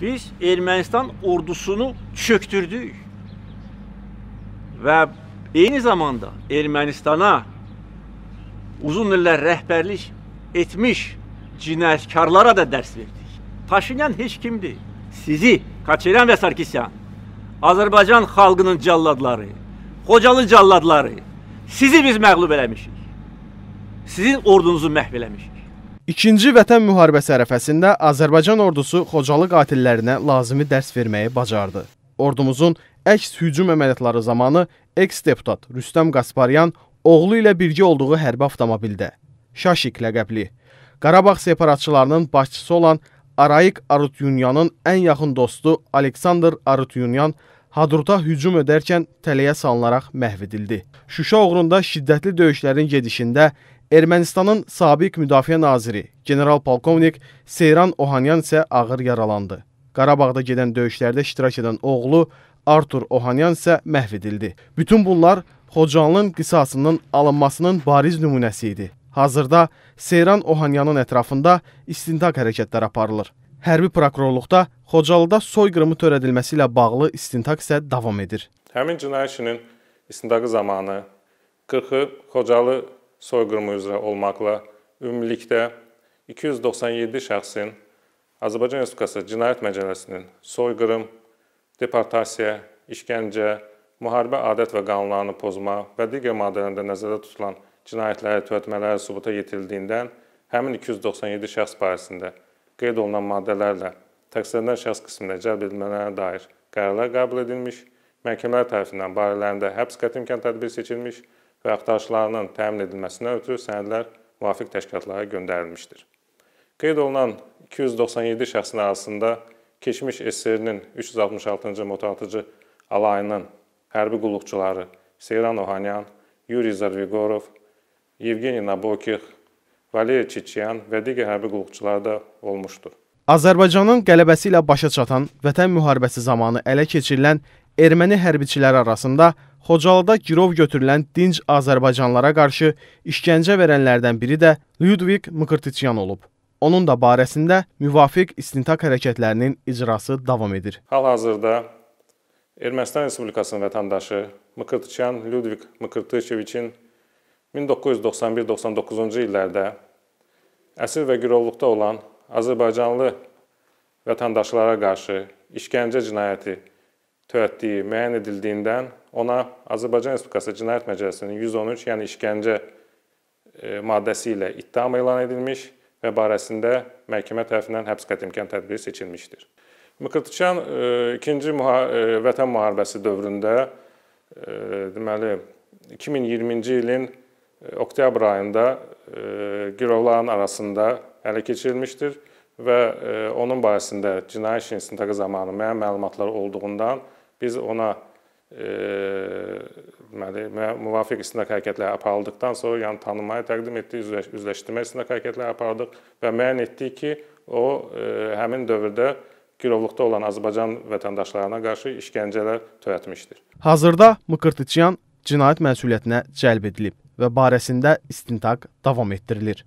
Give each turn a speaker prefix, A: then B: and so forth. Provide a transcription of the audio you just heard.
A: biz Ermənistan ordusunu çöktürdük. Və eyni zamanda Ermənistana uzun illər rəhbərlik etmiş cinayətkarlara da dərs verdik. Paşinyan heç kimdir. Sizi Kaçeran və Sarkisyan Azərbaycan xalqının calladları, Xocalı calladları sizi biz məğlub eləmişik. Sizin ordunuzu məhv eləmişik.
B: İkinci Vətən müharibəsi ərəfəsində Azərbaycan ordusu Xocalı qatillərinə lazımi dərs verməyi bacardı. Ordumuzun əks hücum əməliyyatları zamanı eks-deputat Rüstəm Qasparyan oğlu ilə birgə olduğu hərbi avtomobildə Şaşik ləqəbli Qarabağ separatçılarının başçısı olan Arayik Arutyunyanın ən yaxın dostu Aleksandr Arutyunyan Hadruta hücum edərkən tələyə salınaraq məhv edildi. Şuşa uğrunda şiddətli döyüşlərin gedişində Ermənistanın sabiq müdafiə naziri general-polkovnik Seyran Ohanyan isə ağır yaralandı. Qarabağda gedən döyüşlərdə iştirak edən oğlu Artur Ohanyan isə məhv edildi. Bütün bunlar Xocanlının qisasının alınmasının bariz nümunəsi idi. Hazırda Seyran Ohanyanın ətrafında istintaq hərəkətləri aparılır. Hərbi prokurorluqda Xocalıda soyqırımı törədilməsi ilə bağlı istintaq isə davam edir.
C: Həmin cinayət işinin istintaqı zamanı 40-ı Xocalı soyqırımı üzrə olmaqla ümumilikdə 297 şəxsin Azərbaycan Respublikası Cinayət Məcəlləsinin soyqırım, deportasiya, işgəncə, müharibə adət və qanunlarını pozma və digər maddələrində nəzərdə tutulan cinayətləri törətmələri sübuta yetirildiyindən həmin 297 şəxs barəsində qeyd olunan maddələrlə təqsirlənən şəxs qismində cəlb edilmələrə dair qərarlar qəbul edilmiş, məhkəmələr tərəfindən barələrində həbs qəti imkan tədbiri seçilmiş və axtarışlarının təmin edilməsinə ötürü sənədlər müvafiq təşkilatlara göndərilmişdir. Qeyd olunan 297 şəxsin arasında keçmiş SSR-nin 366-cı motatıcı alayının hərbi qulluqçuları Seyran Ohanyan, Yuri Zarvigorov, Yevgeniy Nabokix, Valeri Çiçyan və digər hərbi qulluqçular da olmuşdur.
B: Azərbaycanın qələbəsi ilə başa çatan Vətən müharibəsi zamanı ələ keçirilən erməni hərbiçiləri arasında Xocalıda girov götürülən dinc azərbaycanlılara qarşı işgəncə verənlərdən biri də Lyudvik Mkırtıçyan olub. Onun da barəsində müvafiq istintaq hərəkətlərinin icrası davam edir.
C: Hal-hazırda Ermənistan Respublikasının vətəndaşı Mkırtıçyan Lyudvik Mkırtıçeviçin 1991-99-cu illərdə əsir və girovluqda olan azərbaycanlı vətəndaşlara qarşı işgəncə cinayəti törətdiyi müəyyən edildiyindən ona Azərbaycan Respublikası Cinayət Məcəlləsinin 113, yəni işgəncə e, maddəsi ilə ittiham elan edilmiş və barəsində məhkəmə tərəfindən həbs qəti imkan tədbiri seçilmişdir. Mıqırtıçan 2-ci e, Vətən müharibəsi dövründə e, deməli 2020-ci ilin oktyabr ayında girovların arasında ələ keçirilmişdir və onun barəsində cinayət işinin istintaqı zamanı müəyyən məlumatlar olduğundan biz ona deməli müvafiq istintaq hərəkətləri aparıldıqdan sonra yəni tanınmaya təqdim etdik, üzləşdirmə istintaq hərəkətləri apardıq və müəyyən etdik ki, o həmin dövrdə girovluqda olan Azərbaycan vətəndaşlarına qarşı işgəncələr törətmişdir.
B: Hazırda Mıqırtıçyan cinayət məsuliyyətinə cəlb edilib və barəsində istintaq davam etdirilir.